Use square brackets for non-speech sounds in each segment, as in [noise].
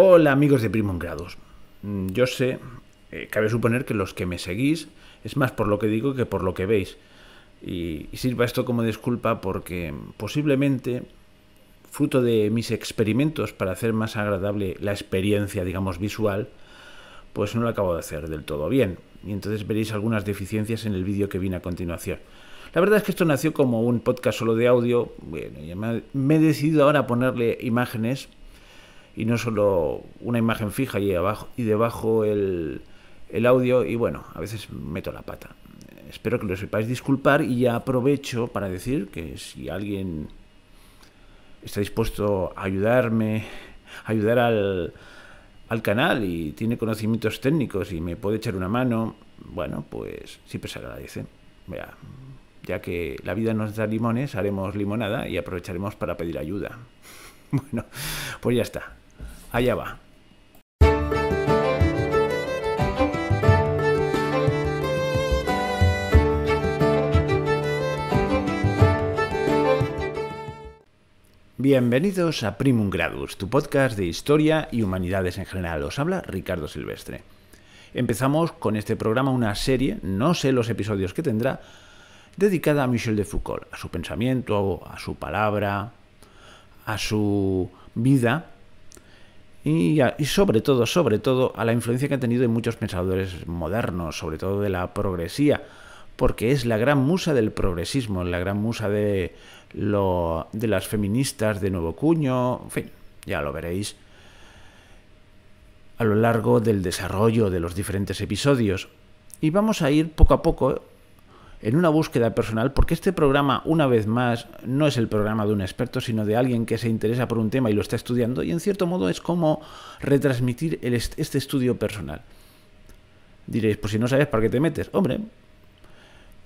Hola amigos de Primum Grados. Mm, Yo sé, eh, cabe suponer que los que me seguís es más por lo que digo que por lo que veis. Y, sirva esto como disculpa porque posiblemente, fruto de mis experimentos para hacer más agradable la experiencia, digamos, visual, pues no lo acabo de hacer del todo bien. Y entonces veréis algunas deficiencias en el vídeo que viene a continuación. La verdad es que esto nació como un podcast solo de audio. Bueno, me he decidido ahora a ponerle imágenes y no solo una imagen fija y, abajo, y debajo el, el audio y bueno, a veces meto la pata. Espero que lo sepáis disculpar y ya aprovecho para decir que si alguien está dispuesto a ayudarme, a ayudar al, al canal y tiene conocimientos técnicos y me puede echar una mano, bueno, pues siempre se agradece. Vea, ya que la vida nos da limones, haremos limonada y aprovecharemos para pedir ayuda. [laughs] Bueno, pues ya está. Allá va. Bienvenidos a Primum Gradus, tu podcast de historia y humanidades en general. Os habla Ricardo Silvestre. Empezamos con este programa una serie, no sé los episodios que tendrá, dedicada a Michel de Foucault, a su pensamiento, a su palabra, a su vida y, y sobre todo, sobre todo, a la influencia que ha tenido en muchos pensadores modernos, sobre todo de la progresía, porque es la gran musa del progresismo, la gran musa de, lo, de las feministas de nuevo cuño, en fin, ya lo veréis a lo largo del desarrollo de los diferentes episodios. Y vamos a ir poco a poco en una búsqueda personal, porque este programa, una vez más, no es el programa de un experto, sino de alguien que se interesa por un tema y lo está estudiando, y en cierto modo es como retransmitir este estudio personal. Diréis, pues si no sabes para qué te metes, hombre,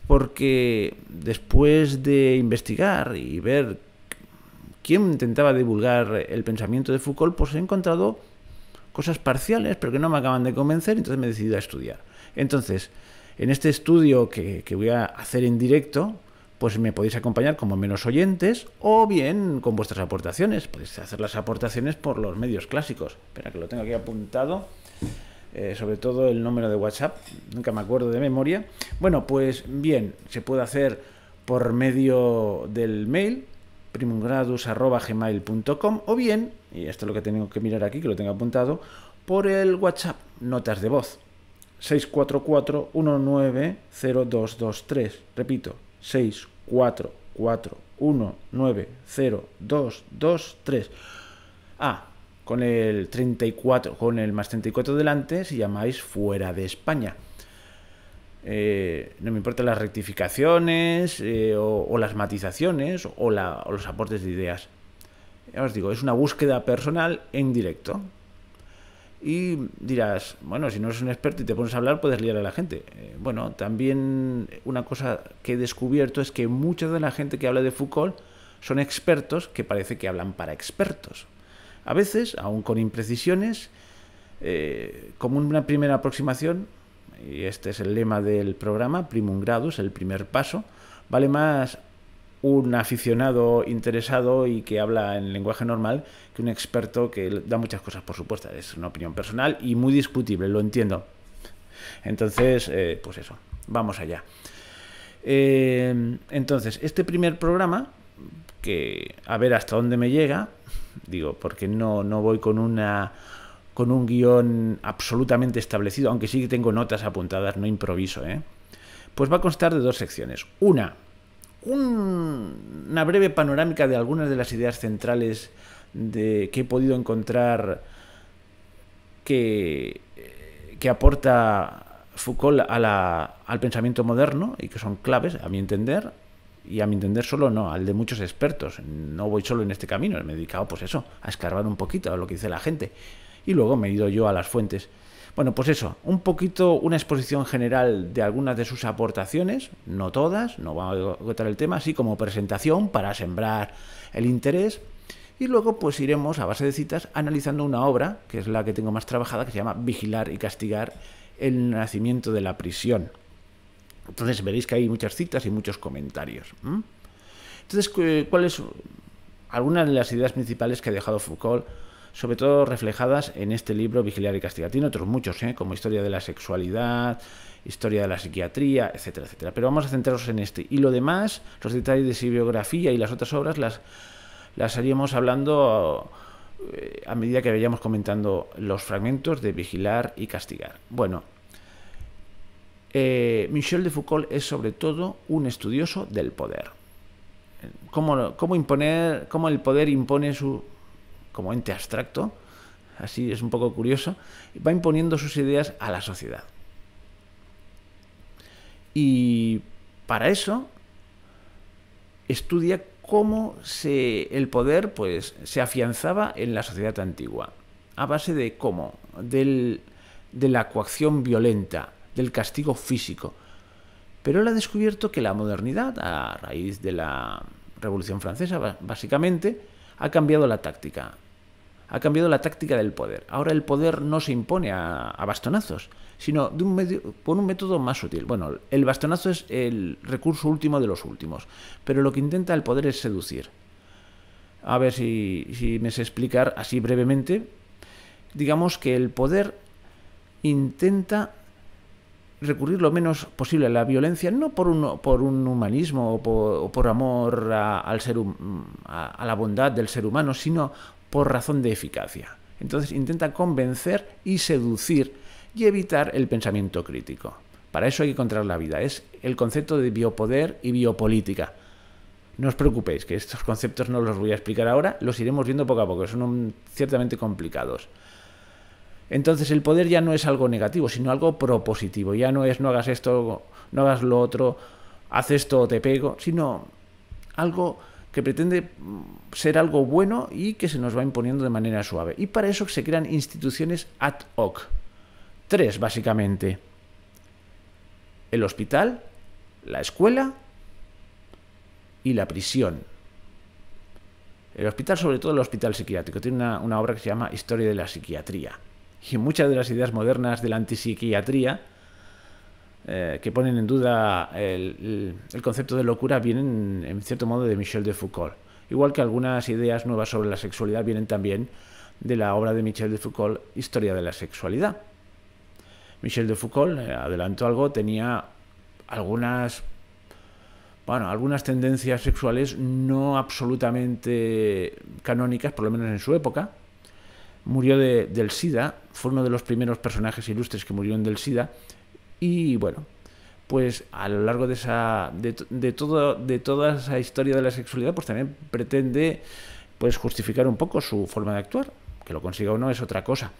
porque después de investigar y ver quién intentaba divulgar el pensamiento de Foucault, pues he encontrado cosas parciales, pero que no me acaban de convencer, entonces me he decidido a estudiar. Entonces, en este estudio que, voy a hacer en directo, pues me podéis acompañar como menos oyentes o bien con vuestras aportaciones. Podéis hacer las aportaciones por los medios clásicos. Espera que lo tengo aquí apuntado. Eh, sobre todo el número de WhatsApp, nunca me acuerdo de memoria. Bueno, pues bien, se puede hacer por medio del mail primumgradus.gmail.com o bien, y esto es lo que tengo que mirar aquí, que lo tengo apuntado, por el WhatsApp, notas de voz. 644-190223. Repito, 644-190223. Ah, con el 34, con el más 34 delante, si llamáis fuera de España. Eh, no me importan las rectificaciones eh, o, las matizaciones o, o los aportes de ideas. Ya os digo, es una búsqueda personal en directo. Y dirás, bueno, si no eres un experto y te pones a hablar, puedes liar a la gente. Eh, bueno, también una cosa que he descubierto es que mucha de la gente que habla de Foucault son expertos que parece que hablan para expertos. A veces, aún con imprecisiones, eh, como una primera aproximación, y este es el lema del programa, primum gradus, el primer paso, vale más un aficionado interesado y que habla en lenguaje normal que un experto que da muchas cosas por supuesto. Es una opinión personal y muy discutible, lo entiendo. Entonces, eh, pues eso, vamos allá. Eh, entonces, este primer programa, que a ver hasta dónde me llega, digo, porque no, no voy con una con un guion absolutamente establecido, aunque sí que tengo notas apuntadas, no improviso, ¿eh? Pues va a constar de dos secciones. Una, un- una breve panorámica de algunas de las ideas centrales de, que he podido encontrar que, que aporta Foucault a la- al pensamiento moderno y que son claves, a mi entender, y a mi entender solo no, al de muchos expertos. No voy solo en este camino, me he dedicado pues eso, a escarbar un poquito a lo que dice la gente. Y luego me he ido yo a las fuentes. Bueno, pues eso, un poquito una exposición general de algunas de sus aportaciones, no todas, no vamos a agotar el tema, así como presentación para sembrar el interés. Y luego pues iremos a base de citas analizando una obra, que es la que tengo más trabajada, que se llama Vigilar y castigar el nacimiento de la prisión. Entonces veréis que hay muchas citas y muchos comentarios. Entonces, cu- ¿cuáles algunas de las ideas principales que ha dejado Foucault sobre todo reflejadas en este libro Vigilar y Castigar. Tiene otros muchos, ¿eh? como Historia de la Sexualidad, Historia de la Psiquiatría, etcétera, etcétera. Pero vamos a centrarnos en este. Y lo demás, los detalles de su biografía y las otras obras, las, las haríamos hablando eh, a medida que vayamos comentando los fragmentos de Vigilar y Castigar. Bueno, eh, Michel de Foucault es sobre todo un estudioso del poder. Cómo, cómo, imponer, cómo el poder impone su, como ente abstracto, así es un poco curioso, va imponiendo sus ideas a la sociedad. Y para eso estudia cómo se, el poder pues, se afianzaba en la sociedad antigua, a base de cómo, del, de la coacción violenta, del castigo físico. Pero él ha descubierto que la modernidad, a raíz de la Revolución Francesa, básicamente, ha cambiado la táctica. Ha cambiado la táctica del poder. Ahora el poder no se impone a, bastonazos, sino de un medio, por un método más sutil. Bueno, el bastonazo es el recurso último de los últimos, pero lo que intenta el poder es seducir. A ver si, si me sé explicar así brevemente. Digamos que el poder intenta recurrir lo menos posible a la violencia, no por un, por un humanismo o por, amor al ser, a, la bondad del ser humano, sino por razón de eficacia. Entonces intenta convencer y seducir y evitar el pensamiento crítico. Para eso hay que encontrar la vida. Es el concepto de biopoder y biopolítica. No os preocupéis, que estos conceptos no los voy a explicar ahora, los iremos viendo poco a poco, son ciertamente complicados. Entonces el poder ya no es algo negativo, sino algo propositivo. Ya no es no hagas esto, no hagas lo otro, haz esto o te pego, sino algo que pretende ser algo bueno y que se nos va imponiendo de manera suave. Y para eso se crean instituciones ad hoc. Tres, básicamente. El hospital, la escuela y la prisión. El hospital, sobre todo el hospital psiquiátrico, tiene una, una obra que se llama Historia de la Psiquiatría y muchas de las ideas modernas de la antipsiquiatría eh, que ponen en duda el, concepto de locura vienen en cierto modo de Michel de Foucault. Igual que algunas ideas nuevas sobre la sexualidad vienen también de la obra de Michel de Foucault, Historia de la Sexualidad. Michel de Foucault, eh, adelantó algo, tenía algunas, bueno, algunas tendencias sexuales no absolutamente canónicas, por lo menos en su época, murió de, del SIDA, fue uno de los primeros personajes ilustres que murieron del SIDA y bueno, pues a lo largo de esa de, todo de toda esa historia de la sexualidad pues también pretende pues justificar un poco su forma de actuar, que lo consiga o no es otra cosa.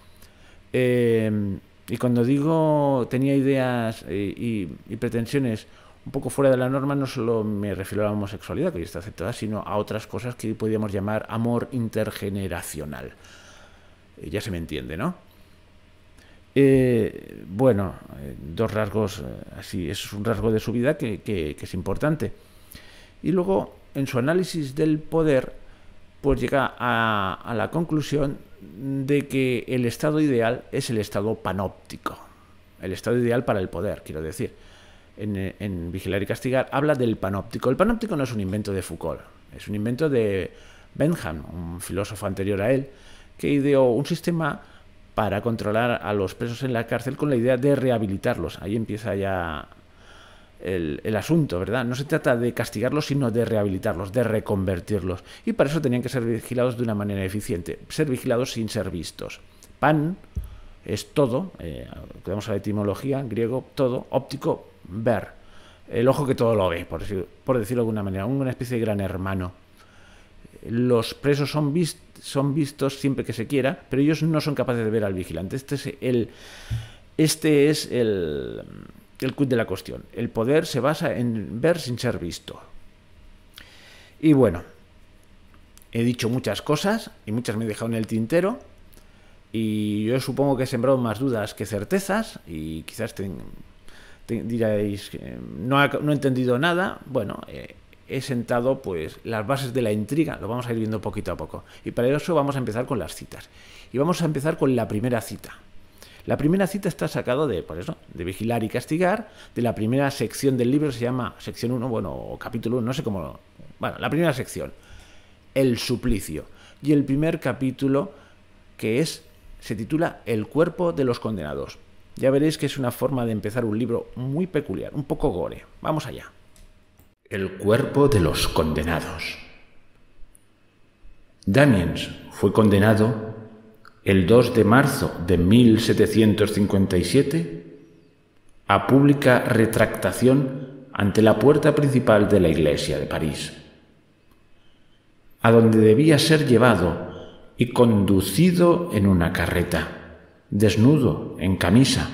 Eh, y cuando digo tenía ideas y, y, pretensiones un poco fuera de la norma, no solo me refiero a la homosexualidad, que ya está aceptada, sino a otras cosas que podríamos llamar amor intergeneracional. Eh, ya se me entiende, ¿no? Eh, bueno, eh, dos rasgos así, es un rasgo de su vida que, es importante. Y luego, en su análisis del poder, pues llega a, la conclusión de que el estado ideal es el estado panóptico, el estado ideal para el poder, quiero decir. En, en, Vigilar y Castigar habla del panóptico. El panóptico no es un invento de Foucault, es un invento de Benham, un filósofo anterior a él, que ideó un sistema para controlar a los presos en la cárcel con la idea de rehabilitarlos. Ahí empieza ya el, asunto, ¿verdad? No se trata de castigarlos, sino de rehabilitarlos, de reconvertirlos. Y para eso tenían que ser vigilados de una manera eficiente, ser vigilados sin ser vistos. Pan es todo, eh, a la etimología, griego, todo, óptico, ver. El ojo que todo lo ve, por, por decirlo de alguna manera, una especie de gran hermano los presos son, son vistos siempre que se quiera, pero ellos no son capaces de ver al vigilante. Este es el, este es el, el quid de la cuestión. El poder se basa en ver sin ser visto. Y bueno, he dicho muchas cosas y muchas me he dejado en el tintero. Y yo supongo que he sembrado más dudas que certezas y quizás no, no he entendido nada. Bueno, eh, he sentado pues las bases de la intriga, lo vamos a ir viendo poquito a poco. Y para eso vamos a empezar con las citas. Y vamos a empezar con la primera cita. La primera cita está sacado de, por eso, de Vigilar y Castigar, de la primera sección del libro, se llama sección 1, bueno, o capítulo 1, no sé cómo... Bueno, la primera sección, el suplicio. Y el primer capítulo que es se titula El cuerpo de los condenados. Ya veréis que es una forma de empezar un libro muy peculiar, un poco gore. Vamos allá. El cuerpo de los condenados. Damiens fue condenado el 2 de marzo de 1757 a pública retractación ante la puerta principal de la iglesia de París, a donde debía ser llevado y conducido en una carreta, desnudo, en camisa,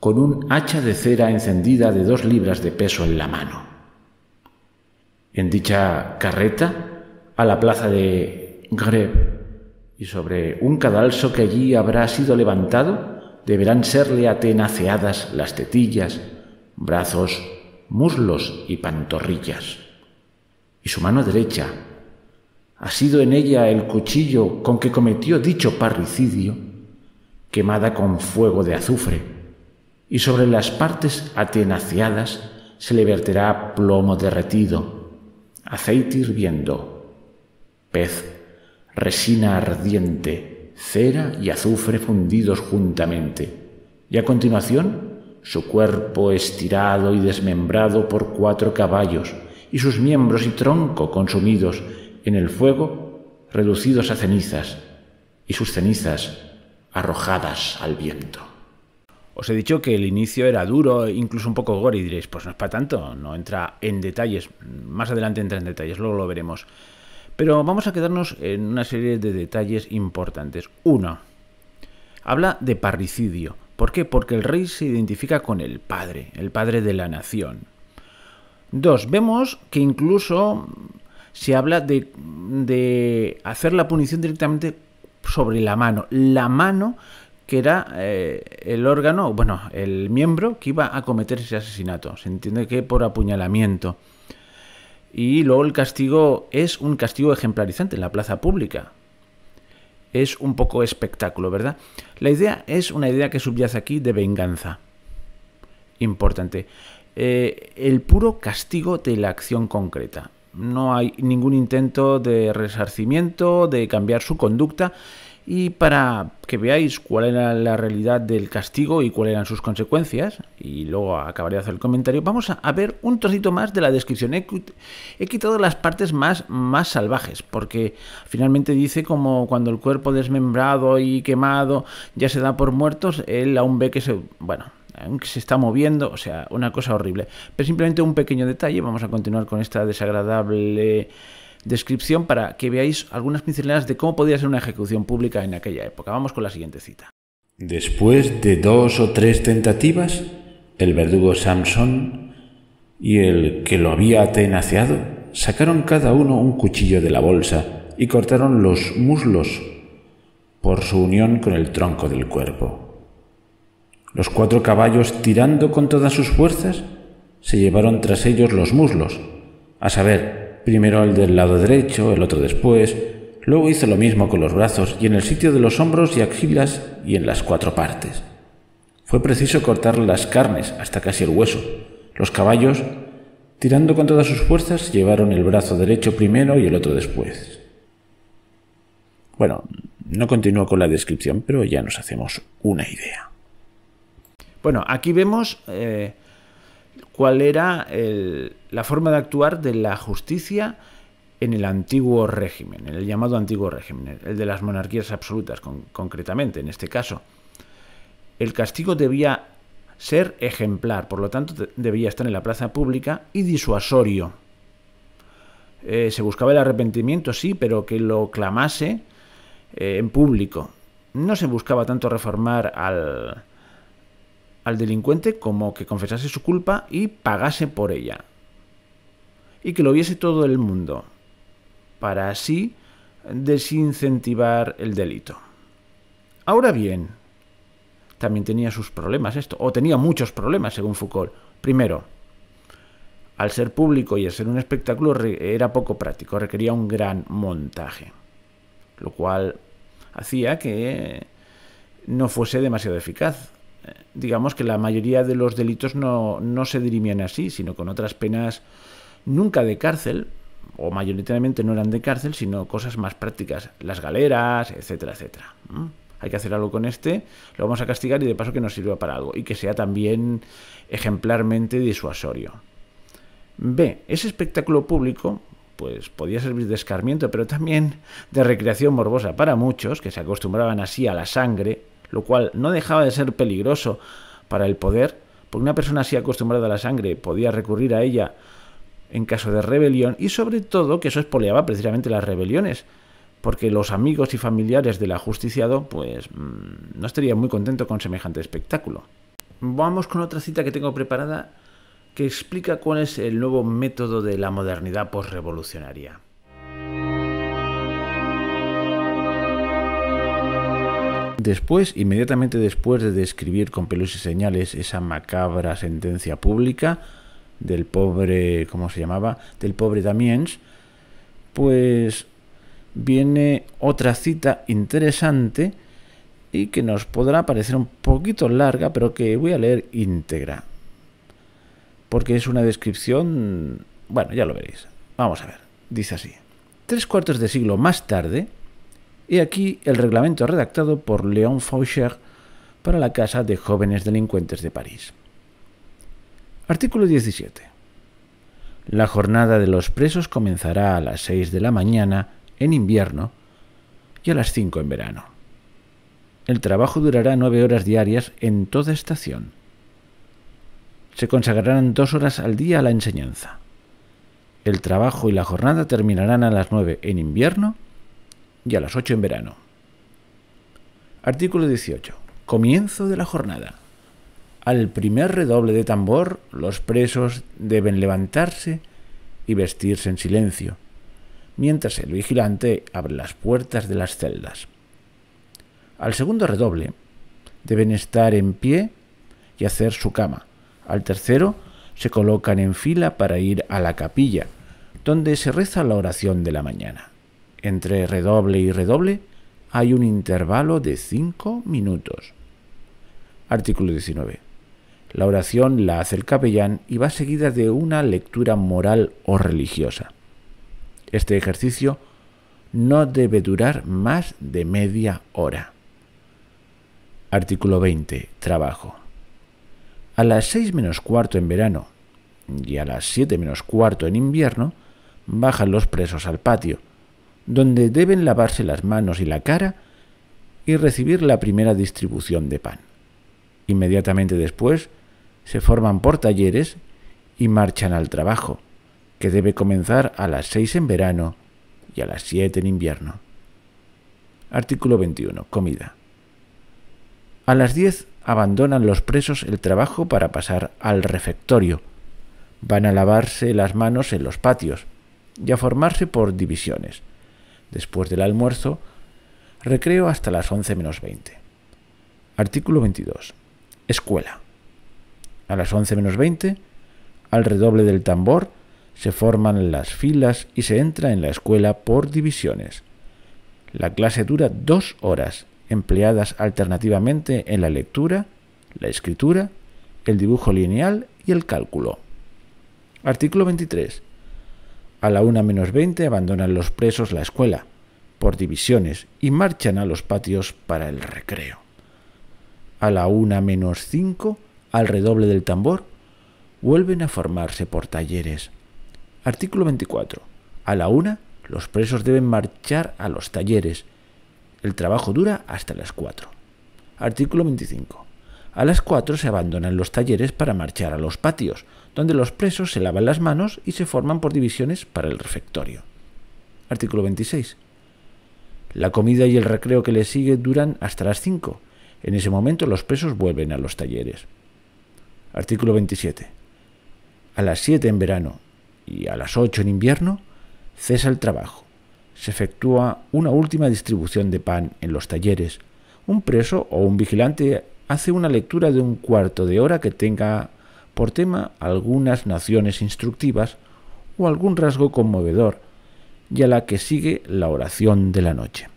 con un hacha de cera encendida de dos libras de peso en la mano. En dicha carreta, a la plaza de Greve, y sobre un cadalso que allí habrá sido levantado, deberán serle atenaceadas las tetillas, brazos, muslos y pantorrillas. Y su mano derecha, ha sido en ella el cuchillo con que cometió dicho parricidio, quemada con fuego de azufre, y sobre las partes atenaciadas se le verterá plomo derretido, aceite hirviendo, pez, resina ardiente, cera y azufre fundidos juntamente, y a continuación su cuerpo estirado y desmembrado por cuatro caballos, y sus miembros y tronco consumidos en el fuego reducidos a cenizas y sus cenizas arrojadas al viento. Os he dicho que el inicio era duro, incluso un poco gore, y diréis, pues no es para tanto, no entra en detalles, más adelante entra en detalles, luego lo veremos. Pero vamos a quedarnos en una serie de detalles importantes. Uno, habla de parricidio. ¿Por qué? Porque el rey se identifica con el padre, el padre de la nación. Dos, vemos que incluso se habla de, hacer la punición directamente sobre la mano. La mano que era eh, el órgano, bueno, el miembro que iba a cometer ese asesinato. Se entiende que por apuñalamiento. Y luego el castigo es un castigo ejemplarizante en la plaza pública. Es un poco espectáculo, ¿verdad? La idea es una idea que subyace aquí de venganza. Importante. Eh, el puro castigo de la acción concreta no hay ningún intento de resarcimiento, de cambiar su conducta. Y para que veáis cuál era la realidad del castigo y cuáles eran sus consecuencias, y luego acabaré de hacer el comentario, vamos a, ver un trocito más de la descripción. He, quitado las partes más, más salvajes, porque finalmente dice como cuando el cuerpo desmembrado y quemado ya se da por muertos, él aún ve que se... Bueno, aunque se está moviendo, o sea, una cosa horrible. Pero simplemente un pequeño detalle, vamos a continuar con esta desagradable descripción para que veáis algunas pinceladas de cómo podía ser una ejecución pública en aquella época. Vamos con la siguiente cita. Después de dos o tres tentativas, el verdugo Samson y el que lo había atenaciado sacaron cada uno un cuchillo de la bolsa y cortaron los muslos por su unión con el tronco del cuerpo. Los cuatro caballos, tirando con todas sus fuerzas, se llevaron tras ellos los muslos, a saber, primero el del lado derecho, el otro después, luego hizo lo mismo con los brazos y en el sitio de los hombros y axilas y en las cuatro partes. Fue preciso cortar las carnes hasta casi el hueso. Los caballos, tirando con todas sus fuerzas, llevaron el brazo derecho primero y el otro después. Bueno, no continúo con la descripción, pero ya nos hacemos una idea. Bueno, aquí vemos eh, cuál era la forma de actuar de la justicia en el antiguo régimen, en el llamado antiguo régimen, el de las monarquías absolutas concretamente, en este caso. El castigo debía ser ejemplar, por lo tanto debía estar en la plaza pública y disuasorio. Eh, se buscaba el arrepentimiento, sí, pero que lo clamase eh, en público. No se buscaba tanto reformar al, al delincuente como que confesase su culpa y pagase por ella. Y que lo viese todo el mundo, para así desincentivar el delito. Ahora bien, también tenía sus problemas esto, o tenía muchos problemas según Foucault. Primero, al ser público y al ser un espectáculo era poco práctico, requería un gran montaje, lo cual hacía que no fuese demasiado eficaz digamos que la mayoría de los delitos no, se dirimían así, sino con otras penas nunca de cárcel, o mayoritariamente no eran de cárcel, sino cosas más prácticas, las galeras, etcétera, etcétera. Hay que hacer algo con este, lo vamos a castigar y de paso que nos sirva para algo y que sea también ejemplarmente disuasorio. B. Ese espectáculo público, pues podía servir de escarmiento, pero también de recreación morbosa para muchos que se acostumbraban así a la sangre, lo cual no dejaba de ser peligroso para el poder, porque una persona así acostumbrada a la sangre podía recurrir a ella en caso de rebelión y sobre todo que eso espoleaba precisamente las rebeliones, porque los amigos y familiares del ajusticiado pues mm, no estarían muy contentos con semejante espectáculo. Vamos con otra cita que tengo preparada que explica cuál es el nuevo método de la modernidad postrevolucionaria. Después, inmediatamente después de describir con pelos y señales esa macabra sentencia pública, del pobre, ¿cómo se llamaba? Del pobre Damiens, pues viene otra cita interesante y que nos podrá parecer un poquito larga, pero que voy a leer íntegra. Porque es una descripción... Bueno, ya lo veréis. Vamos a ver. Dice así. Tres cuartos de siglo más tarde, he aquí el reglamento redactado por Léon Faucher para la Casa de Jóvenes Delincuentes de París. Artículo 17. La jornada de los presos comenzará a las 6 de la mañana en invierno y a las 5 en verano. El trabajo durará nueve horas diarias en toda estación. Se consagrarán dos horas al día a la enseñanza. El trabajo y la jornada terminarán a las 9 en invierno y a las 8 en verano. Artículo 18. Comienzo de la jornada. Al primer redoble de tambor, los presos deben levantarse y vestirse en silencio, mientras el vigilante abre las puertas de las celdas. Al segundo redoble, deben estar en pie y hacer su cama. Al tercero, se colocan en fila para ir a la capilla, donde se reza la oración de la mañana. Entre redoble y redoble hay un intervalo de cinco minutos. Artículo 19. La oración la hace el capellán y va seguida de una lectura moral o religiosa. Este ejercicio no debe durar más de media hora. Artículo 20. Trabajo. A las 6 menos cuarto en verano y a las 7 menos cuarto en invierno bajan los presos al patio, donde deben lavarse las manos y la cara y recibir la primera distribución de pan. Inmediatamente después se forman por talleres y marchan al trabajo, que debe comenzar a las 6 en verano y a las 7 en invierno. Artículo 21. Comida. A las 10 abandonan los presos el trabajo para pasar al refectorio. Van a lavarse las manos en los patios y a formarse por divisiones. Después del almuerzo, recreo hasta las 11 menos 20. Artículo 22. Escuela. A las 11 menos 20, al redoble del tambor, se forman las filas y se entra en la escuela por divisiones. La clase dura dos horas, empleadas alternativamente en la lectura, la escritura, el dibujo lineal y el cálculo. Artículo 23. A la una menos 20 abandonan los presos la escuela, por divisiones, y marchan a los patios para el recreo. A la una menos 5 al redoble del tambor, vuelven a formarse por talleres. Artículo 24. A la una, los presos deben marchar a los talleres. El trabajo dura hasta las 4. Artículo 25. A las 4 se abandonan los talleres para marchar a los patios, donde los presos se lavan las manos y se forman por divisiones para el refectorio. Artículo 26. La comida y el recreo que le sigue duran hasta las 5. En ese momento los presos vuelven a los talleres. Artículo 27. A las 7 en verano y a las 8 en invierno cesa el trabajo. Se efectúa una última distribución de pan en los talleres. Un preso o un vigilante hace una lectura de un cuarto de hora que tenga por tema algunas naciones instructivas o algún rasgo conmovedor, y a la que sigue la oración de la noche.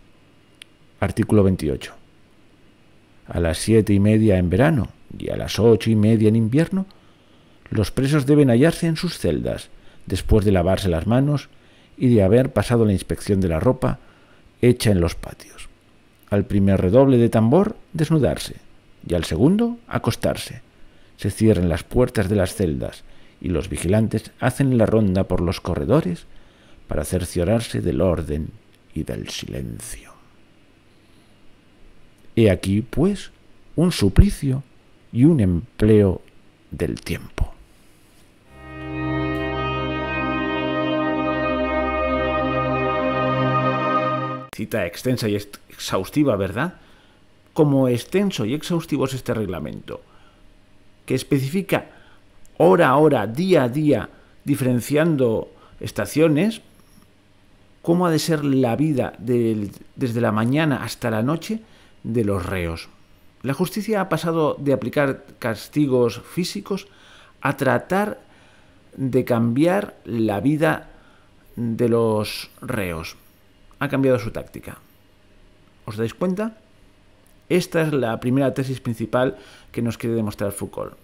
Artículo 28. A las siete y media en verano y a las ocho y media en invierno, los presos deben hallarse en sus celdas, después de lavarse las manos y de haber pasado la inspección de la ropa hecha en los patios. Al primer redoble de tambor, desnudarse, y al segundo, acostarse. Se cierran las puertas de las celdas y los vigilantes hacen la ronda por los corredores para cerciorarse del orden y del silencio. He aquí, pues, un suplicio y un empleo del tiempo. Cita extensa y exhaustiva, ¿verdad? Como extenso y exhaustivo es este reglamento, que especifica hora a hora, día a día, diferenciando estaciones, cómo ha de ser la vida desde la mañana hasta la noche de los reos. La justicia ha pasado de aplicar castigos físicos a tratar de cambiar la vida de los reos. Ha cambiado su táctica. ¿Os dais cuenta? Esta es la primera tesis principal que nos quiere demostrar Foucault.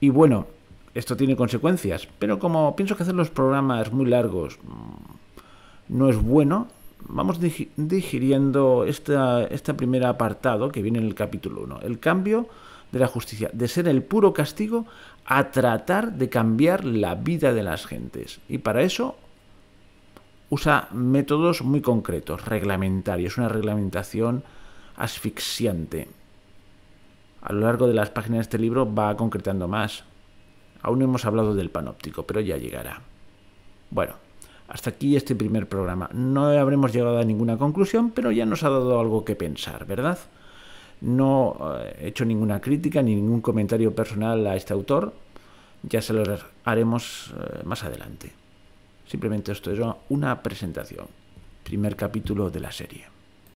Y bueno, esto tiene consecuencias, pero como pienso que hacer los programas muy largos mm, no es bueno, vamos digiriendo este primer apartado que viene en el capítulo 1, el cambio de la justicia, de ser el puro castigo a tratar de cambiar la vida de las gentes. Y para eso usa métodos muy concretos, reglamentarios, una reglamentación asfixiante. A lo largo de las páginas de este libro va concretando más. Aún no hemos hablado del panóptico, pero ya llegará. Bueno, hasta aquí este primer programa. No habremos llegado a ninguna conclusión, pero ya nos ha dado algo que pensar, ¿verdad? No eh, he hecho ninguna crítica ni ningún comentario personal a este autor. Ya se lo haremos eh, más adelante. Simplemente esto es una presentación. Primer capítulo de la serie.